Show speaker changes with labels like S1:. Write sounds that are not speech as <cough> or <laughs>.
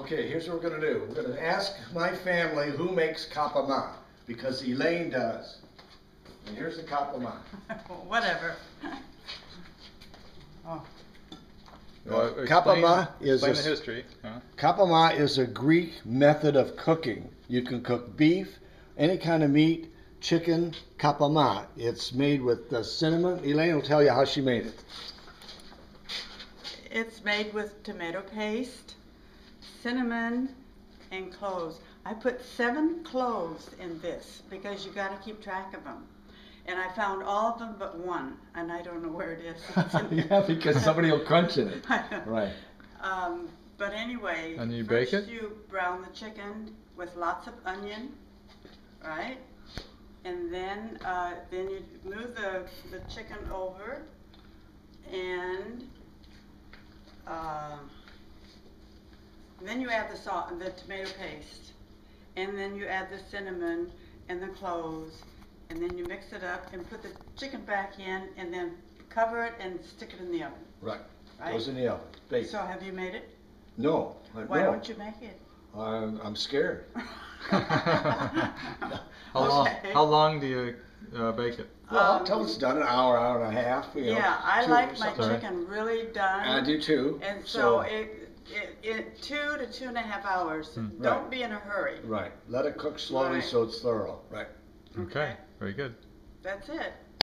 S1: Okay, here's what we're gonna do. We're gonna ask my family who makes kapama, because Elaine does. And here's the kapama. <laughs>
S2: Whatever. <laughs> Oh,
S3: Well,
S1: Kapama is a
S3: the history, huh?
S1: Kapama is a Greek method of cooking. You can cook beef, any kind of meat, chicken, kapama. It's made with uh, cinnamon. Elaine will tell you how she made it.
S2: It's made with tomato paste, cinnamon, and cloves. I put seven cloves in this because you got to keep track of them. And I found all of them but one, and I don't know where it is. <laughs>
S1: Yeah, because somebody will crunch in it. <laughs> Right.
S2: Um, but anyway,
S3: And you
S2: first
S3: bake it?
S2: you brown the chicken with lots of onion, right? And then uh, then you move the, the chicken over, and uh, then you add the salt, and the tomato paste, and then you add the cinnamon and the cloves, and then you mix it up and put the chicken back in, and then cover it and stick it in the oven.
S1: Right.
S2: Right?
S1: Goes in the oven. Baked.
S2: So have you made it?
S1: no. I-
S2: Why
S1: no.
S2: don't you make it?
S1: I'm, I'm scared. <laughs>
S3: How long,
S2: Okay.
S3: how long do you uh, bake it?
S1: Well,
S2: Um,
S1: until it's done, an hour, hour and a half. You know,
S2: Yeah, I like my chicken really done.
S1: I do too.
S2: And so it, it, it, two to two and a half hours.
S3: Hmm.
S2: Don't
S1: Right.
S2: be in a hurry.
S1: Right. Let it cook slowly
S2: Right.
S1: so it's thorough. Right.
S3: Okay, very good.
S2: That's it.